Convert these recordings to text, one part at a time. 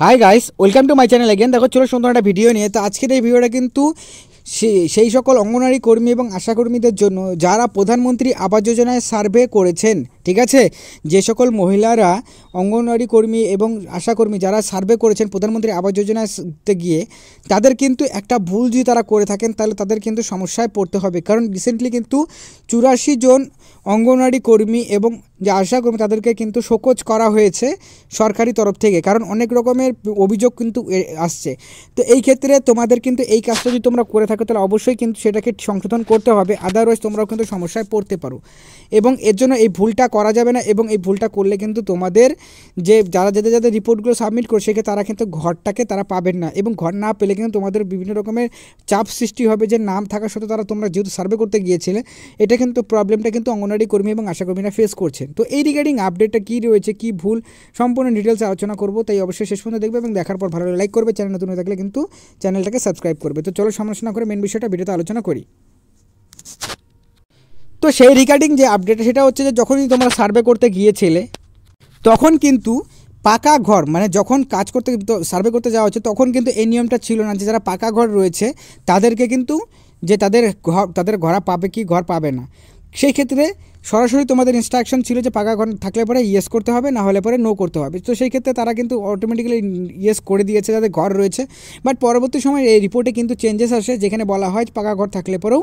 Hi guys welcome to my channel again দেখো, চলো সুন্দর একটা ভিডিও নিয়ে। তো আজকের এই ভিডিওটা কিন্তু সেই সকল অঙ্গনওয়াড়ি কর্মী এবং আশাকর্মীদের জন্য যারা প্রধানমন্ত্রী আবাস যোজনায় সার্ভে করেছেন, ঠিক আছে? যে সকল মহিলারা অঙ্গনওয়াড়ি কর্মী এবং আশাকর্মী যারা সার্ভে করেছেন প্রধানমন্ত্রী আবাস যোজনাতে গিয়ে, তাদের কিন্তু একটা ভুল যদি তারা করে থাকেন, তাহলে তাদের কিন্তু সমস্যায় পড়তে হবে। কারণ রিসেন্টলি কিন্তু চুরাশি জন অঙ্গনওয়াড়ি কর্মী এবং যে আশাকর্মী তাদেরকে কিন্তু শোকজ করা হয়েছে সরকারি তরফ থেকে, কারণ অনেক রকমের অভিযোগ কিন্তু আসছে। তো এই ক্ষেত্রে তোমাদের কিন্তু এই কাজটা যদি তোমরা করে থাকো, তাহলে অবশ্যই কিন্তু সেটাকে সংশোধন করতে হবে আদারওয়াইজ তোমরাও কিন্তু সমস্যায় পড়তে পারো। এবং এর জন্য এই ভুলটা করা যাবে না, এবং এই ভুলটা করলে কিন্তু তোমাদের যে যারা যাদের যাদের রিপোর্টগুলো সাবমিট করছে তারা কিন্তু ঘরটাকে তারা পাবেন না। এবং ঘর না পেলে কিন্তু তোমাদের বিভিন্ন রকমের চাপ সৃষ্টি হবে, যে নাম থাকা সত্ত্বেও তারা তোমরা যেহেতু সার্ভে করতে গিয়েছিলে, এটা কিন্তু প্রবলেমটা কিন্তু অঙ্গনওয়াড়ি কর্মী এবং আশাকর্মীরা ফেস করছেন। তো এই রিগার্ডিং আপডেটটা কী রয়েছে, কী ভুল, সম্পূর্ণ ডিটেলসে আলোচনা করব, তাই অবশ্যই শেষ পর্যন্ত দেখবে এবং দেখার পর ভালো লাইক করবে চ্যানেল নতুন হয়ে থাকলে কিন্তু চ্যানেলটাকে সাবস্ক্রাইব করবে। তো চলো সমালোচনা করে মেন বিষয়টা, ভিডিওতে আলোচনা করি। তো সেই রিগার্ডিং যে আপডেট সেটা হচ্ছে যে যখনই তোমরা সার্ভে করতে গিয়েছিলে, তখন কিন্তু পাকা ঘর মানে যখন কাজ করতে সার্ভে করতে যাওয়া হচ্ছে, তখন কিন্তু এই নিয়মটা ছিল না যে যারা পাকা ঘর রয়েছে, তাদেরকে কিন্তু যে তাদের ঘর তাদের ঘর পাবে কি, ঘর পাবে না। সেই ক্ষেত্রে সরাসরি তোমাদের ইনস্ট্রাকশন ছিল যে পাকা ঘর থাকলে পরে ইয়েস করতে হবে, না হলে পরে নো করতে হবে। তো সেই ক্ষেত্রে তারা কিন্তু অটোমেটিক্যালি ইয়েস করে দিয়েছে, যাদের ঘর রয়েছে। বাট পরবর্তী সময় এই রিপোর্টে কিন্তু চেঞ্জেস আসে, যেখানে বলা হয় পাকা ঘর থাকলে পরেও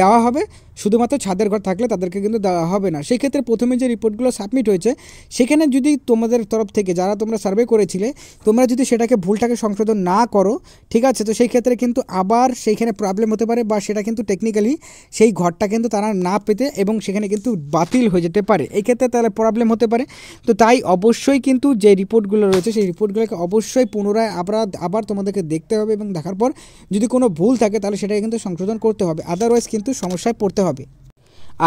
দেওয়া হবে। শুধুমাত্র ছাদের ঘর থাকলে তাদেরকে কিন্তু দেওয়া হবে না। সেই ক্ষেত্রে প্রথমে যে রিপোর্টগুলো সাবমিট হয়েছে, সেখানে যদি তোমাদের তরফ থেকে যারা তোমরা সার্ভে করেছিলে, তোমরা যদি সেটাকে ভুলটাকে সংশোধন না করো, ঠিক আছে? তো সেই ক্ষেত্রে কিন্তু আবার সেইখানে প্রবলেম হতে পারে বা সেটা কিন্তু টেকনিক্যালি সেই ঘরটা কিন্তু তারা না পেতে এবং সেখানে কিন্তু বাতিল হয়ে যেতে পারে। এই ক্ষেত্রে তাহলে প্রবলেম হতে পারে। তো তাই অবশ্যই কিন্তু যে রিপোর্টগুলো রয়েছে, সেই রিপোর্টগুলোকে অবশ্যই পুনরায় আবার আবার তোমাদেরকে দেখতে হবে এবং দেখার পর যদি কোনো ভুল থাকে, তাহলে সেটাকে কিন্তু সংশোধন করতে হবে। আদারওয়াইজ কিন্তু সমস্যায় পড়তে হবে।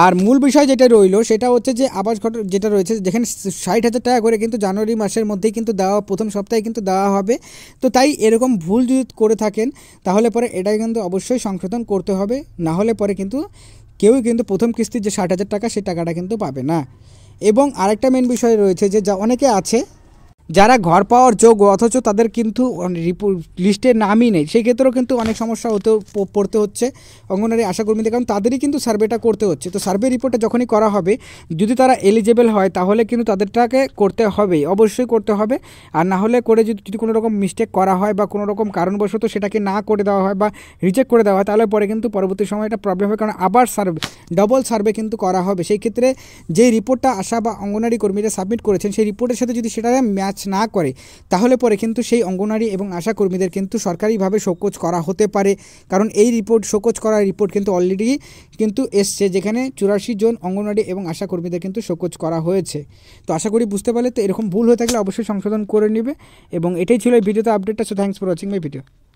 আর মূল বিষয় যেটা রইল, সেটা হচ্ছে যে আবাস ঘর যেটা রয়েছে, যেখানে ষাট হাজার টাকা করে কিন্তু জানুয়ারি মাসের মধ্যেই কিন্তু দেওয়া, প্রথম সপ্তাহে কিন্তু দেওয়া হবে। তো তাই এরকম ভুল যদি করে থাকেন, তাহলে পরে এটাই কিন্তু অবশ্যই সংশোধন করতে হবে। না হলে পরে কিন্তু কেউই কিন্তু প্রথম কিস্তির যে ষাট হাজার টাকা সেই টাকাটা কিন্তু পাবে না। এবং আরেকটা মেন বিষয় রয়েছে যে, যা অনেকে আছে যারা ঘর পাওয়ার যোগ্য, অথচ তাদের কিন্তু লিস্টে নামই নেই। সেই ক্ষেত্রেও কিন্তু অনেক সমস্যা হতে পড়তে হচ্ছে অঙ্গনারী আশাকর্মীদের। কারণ তাদেরই কিন্তু সার্ভেটা করতে হচ্ছে। তো সার্ভে রিপোর্টটা যখনই করা হবে, যদি তারা এলিজেবল হয়, তাহলে কিন্তু তাদেরটাকে করতে হবেই অবশ্যই করতে হবে। আর না হলে করে যদি যদি কোনো রকম মিস্টেক করা হয় বা কোনো রকম কারণবশত সেটাকে না করে দেওয়া হয় বা রিজেক্ট করে দেওয়া হয়, তাহলে পরে কিন্তু পরবর্তী সময় এটা প্রবলেম হবে। কারণ আবার সার্ভে ডবল সার্ভে কিন্তু করা হবে। সেই ক্ষেত্রে যে রিপোর্টটা আশা বা অঙ্গনারী কর্মীরা সাবমিট করেছেন, সেই রিপোর্টের সাথে যদি সেটা ম্যাচ না করে, তাহলে পরে কিন্তু সেই অঙ্গনারী এবং আশা কর্মীদের কিন্তু সরকারিভাবে শোকজ করা হতে পারে। কারণ এই রিপোর্ট শোকজ করার রিপোর্ট কিন্তু অলরেডি কিন্তু এসছে, যেখানে চুরাশি জন অঙ্গনওয়াড়ি এবং আশা কর্মীদের কিন্তু শোকজ করা হয়েছে। তো আশা করি বুঝতে পারলে, তো এরকম ভুল হয়ে থাকলে অবশ্যই সংশোধন করে নেবে। এবং এটাই ছিল এই ভিডিওতে আপডেটটা so thanks for watching my video